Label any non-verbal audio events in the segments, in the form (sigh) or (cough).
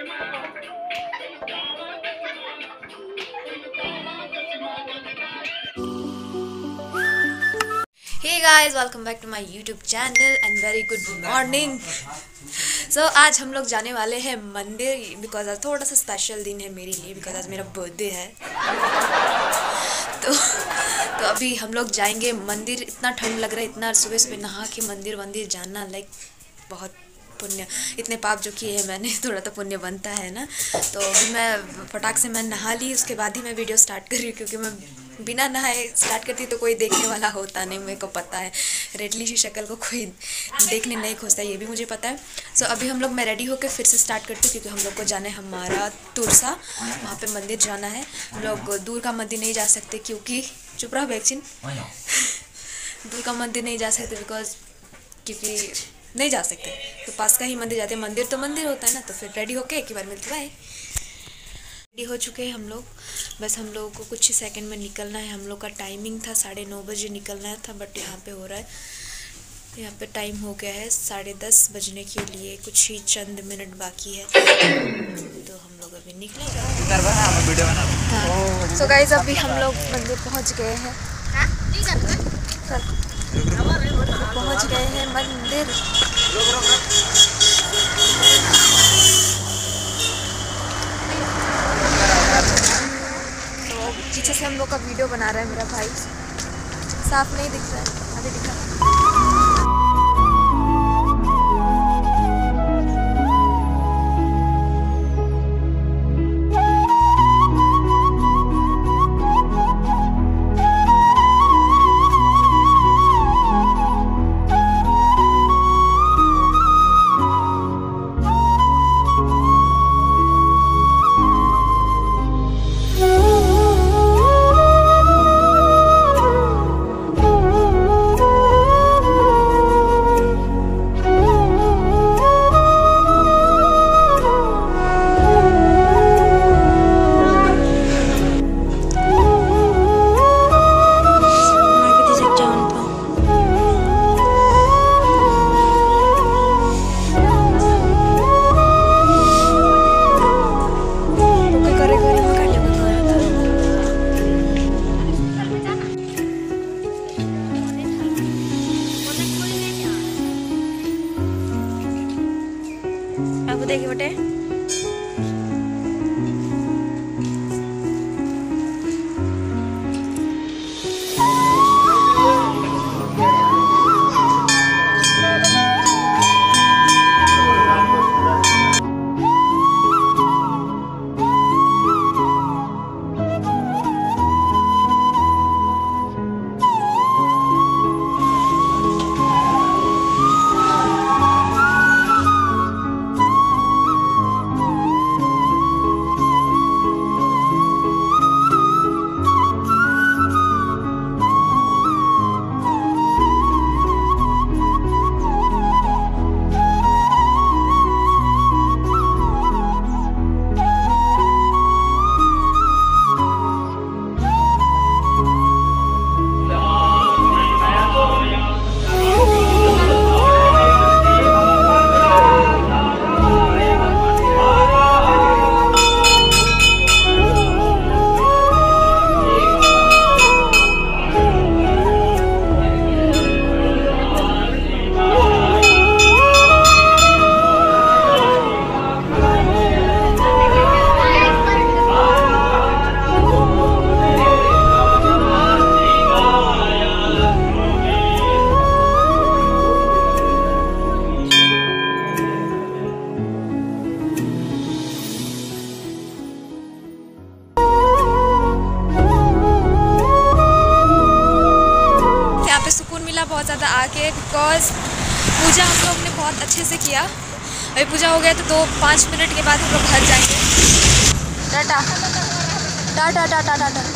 Hey guys welcome back to my YouTube channel and very good morning so आज हम लोग जाने वाले हैं मंदिर बिकॉज़ आज थोड़ा सा स्पेशल दिन है मेरे लिए बिकॉज़ आज मेरा बर्थडे है। तो तो अभी हम लोग जाएँगे मंदिर, इतना ठंड लग रहा है, इतना सुबह सुबह नहा के मंदिर वंदिर जाना लाइक बहुत पुण्य इतने पाप जो किए हैं मैंने (laughs) थोड़ा तो पुण्य बनता है ना? तो अभी मैं फटाक से मैं नहा ली उसके बाद ही मैं वीडियो स्टार्ट कर रही हूँ क्योंकि मैं बिना नहाए स्टार्ट करती तो कोई देखने वाला होता नहीं मेरे को पता है। रेडली सी शक्ल को कोई देखने नहीं खोजता ये भी मुझे पता है। सो so, अभी हम लोग मैं रेडी होकर फिर से स्टार्ट करती हूँ क्योंकि हम लोग को जाना है हमारा तुरसा। वहाँ पे मंदिर जाना है। हम लोग दूर का मंदिर नहीं जा सकते क्योंकि चुप रहा वैक्सीन। (laughs) दूर का मंदिर नहीं जा सकते बिकॉज़ क्योंकि नहीं जा सकते। तो पास का ही मंदिर जाते हैं। मंदिर तो मंदिर होता है ना तो फिर रेडी होके एक ही बार मिलते बाय रेडी हो चुके हैं हम लोग। बस हम लोगों को कुछ ही सेकंड में निकलना है। हम लोग का टाइमिंग था साढ़े नौ बजे निकलना था बट यहाँ पे हो रहा है। यहाँ पे टाइम हो गया है साढ़े दस बजने के लिए। कुछ ही चंद मिनट बाकी है। तो हम लोग अभी निकलेगा हाँ। सो गाइज़ अभी हम लोग मंदिर पहुँच गए हैं। चल। पहुँच गए हैं मंदिर। तो पीछे से हम लोग का वीडियो बना रहा है मेरा भाई। साफ़ नहीं दिख रहा है अभी दिखा। पूजा हम लोग ने बहुत अच्छे से किया। अभी पूजा हो गया तो दो पाँच मिनट के बाद हम लोग घर जाएँगे। टाटा। टाटा टाटा टाटा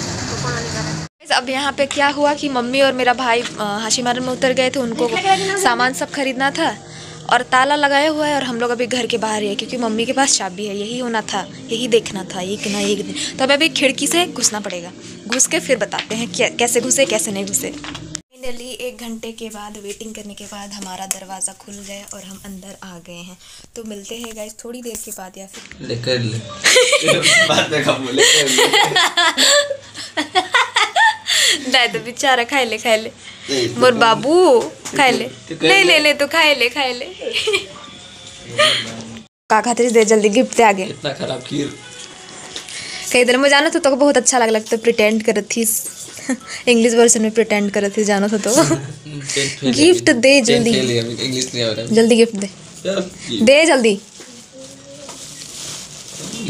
अब यहाँ पे क्या हुआ कि मम्मी और मेरा भाई हाशीमार में उतर गए थे उनको सामान सब खरीदना था और ताला लगाया हुआ है और हम लोग अभी घर के बाहर ही है क्योंकि मम्मी के पास चाबी है यही होना था यही देखना था ये कि ना ये तो हमें अभी खिड़की से घुसना पड़ेगा। घुस के फिर बताते हैं कैसे घुसे कैसे नहीं घुसे। फाइनली एक घंटे के बाद वेटिंग करने के बाद हमारा दरवाज़ा खुल गया और हम अंदर आ गए हैं। तो मिलते हैं गाइस थोड़ी देर के बाद या फिर ले। कर ले बात में कब बोले? कर तो बेचारा खाए ले खाए ले। तो मोर बाबू खाए ले। तो कर ले ले। तो खाए ले खाए ले। का खातिर दे जल्दी गिफ्ट दे आगे? इतना खराब खीर। कई दिन में जाना तो तो बहुत अच्छा लग लगता प्रिटेंड करत थी। (laughs) इंग्लिश वर्जन में प्रिटेंड करत थी जाना था तो। (laughs) Gift दे जल्दी। इंग्लिश नहीं आ रहा जल्दी गिफ्ट दे। दे जल्दी।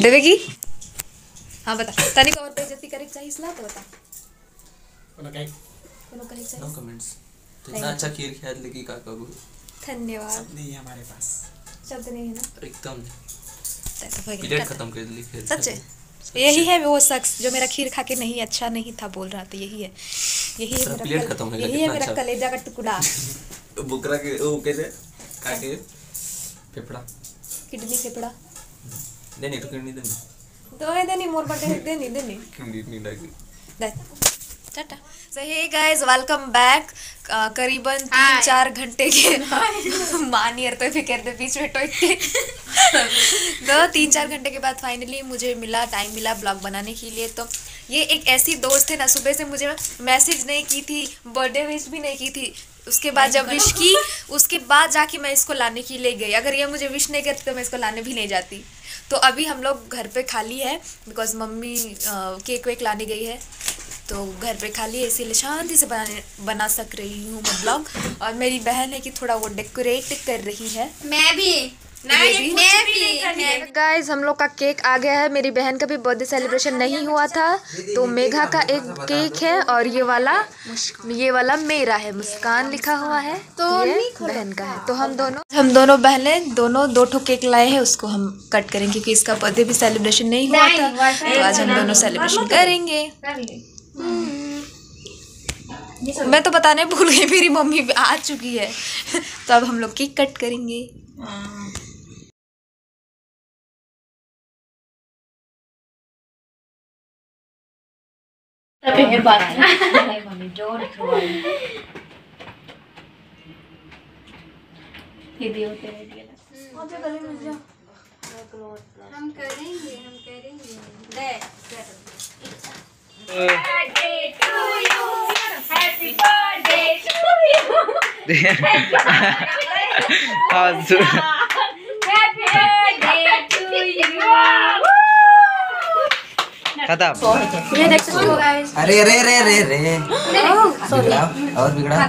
देवेगी? हाँ बता। तनिक और बेइज्जती करे चाहिए इसला तो बता। कोनो करे के नो चाहिए? कमेंट्स तो इतना अच्छा खीर खिला लेके का। कबू धन्यवाद नहीं है हमारे पास। शब्द नहीं है ना? एकदम। तो फिर पीरियड खत्म कर दी खीर सच है यही है वो शख्स जो मेरा खीर खा के नहीं अच्छा नहीं था बोल रहा था यही है। यही है मेरा कल- खत्म यही है मेरा अच्छा। कलेजा का टुकड़ा। (laughs) बुकरा के वो कैसे? काके फेफड़ा। किडनी फेफड़ा। नहीं नहीं तो किडनी देनी। दो है देनी मोर बटे देनी देनी। किडनी नहीं लगी। Tata. So hey guys welcome back करीबन तीन चार घंटे के (laughs) मान ईयर तो फ़िक्र दे बीच में टोकते (laughs) तो तीन चार घंटे के बाद फाइनली मुझे मिला टाइम मिला ब्लॉग बनाने के लिए। तो ये एक ऐसी दोस्त है ना सुबह से मुझे मैसेज नहीं की थी बर्थडे विश भी नहीं की थी। उसके बाद जब विश की उसके बाद जाके मैं इसको लाने के लिए गई। अगर ये मुझे विश नहीं करती तो मैं इसको लाने भी नहीं जाती। तो अभी हम लोग घर पे खाली है बिकॉज़ मम्मी केक वेक लाने गई है। तो घर पे खाली है इसीलिए शांति से बनाने बना सक रही हूँ मैं ब्लॉग और मेरी बहन है कि थोड़ा वो डेकोरेट कर रही है। मैं भी। गाइस हम लोग का केक आ गया है। मेरी बहन का भी बर्थडे सेलिब्रेशन नहीं हुआ था। तो मेघा का एक केक है और ये वाला ये वाला मेरा है। मुस्कान लिखा हुआ है। तो ये बहन का है। तो हम दोनों हम दोनों बहनें दोनों दो ठो केक लाए हैं उसको हम कट करेंगे क्योंकि इसका बर्थडे भी सेलिब्रेशन नहीं हुआ था। तो आज हम दोनों सेलिब्रेशन करेंगे। मैं तो बताने भूल गई मेरी मम्मी आ चुकी है। तो अब हम लोग केक कट करेंगे। हम करेंगे हम करेंगे। खत्म ये देख सकते हो गाइस अरे रे रे रे रे बिगड़ा और बिगड़ा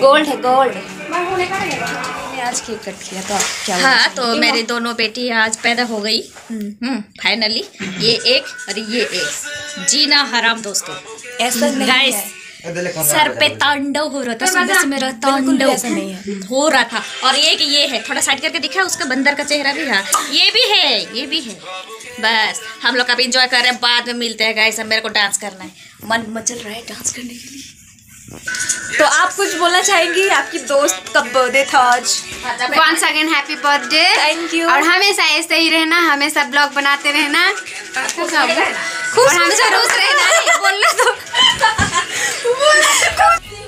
गोल्ड है गोल्ड आज केक कट किया तो आप क्या हाँ तो मेरी दोनों बेटी आज पैदा हो गई। हम्म। फाइनली ये एक और ये एक। जीना हराम दोस्तों। ऐसा नहीं है। सर पे तांडव हो रहा था सुबह से मेरा तांडव ऐसा नहीं है। हो रहा था। और एक ये है थोड़ा साइड करके दिखा उसका बंदर का चेहरा भी है। ये भी है ये भी है। बस हम लोग अभी इंजॉय कर रहे हैं बाद में मिलते हैं गाइस अब मेरे को डांस करना है। मन मचल रहा है डांस करने के लिए। तो आप कुछ बोलना चाहेंगी? आपकी दोस्त का बर्थडे था आज। One second happy birthday thank you और हमेशा ऐसे ही रहना हमेशा ब्लॉग बनाते रहना। खुश हमेशा खुश रहना बोलना तो (laughs)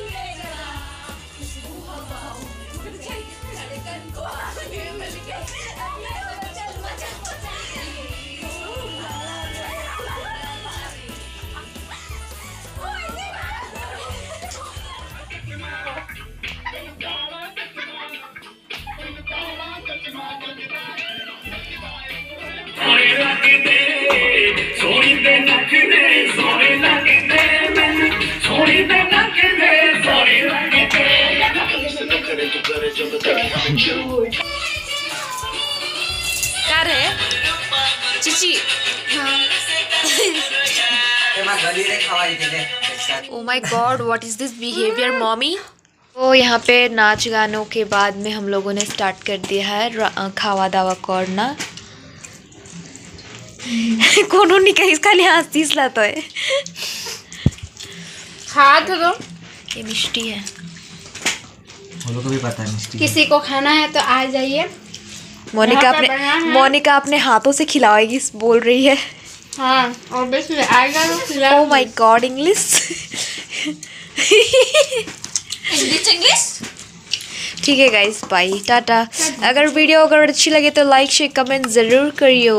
क्या है। चिची ओ my God what is this behaviour mommy तो यहाँ पे नाच गानों के बाद में हम लोगों ने स्टार्ट कर दिया है खावा दावा करना कोनो नहीं कहीं खाली हंसती लाता है? हाथ दो ये मिष्टी है। लोग को भी पता है मिस्टी किसी को खाना है तो आ जाइए। मोनिका अपने मोनिका अपने हाथों से खिलाएगी बोल रही है। हाँ ऑब्वियसली आएगा तो खिला ओ my god English English English ठीक है गाइस बाय टाटा। अगर वीडियो अगर अच्छी लगे तो लाइक शेयर कमेंट ज़रूर करियो।